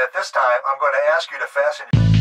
At this time, I'm going to ask you to fasten.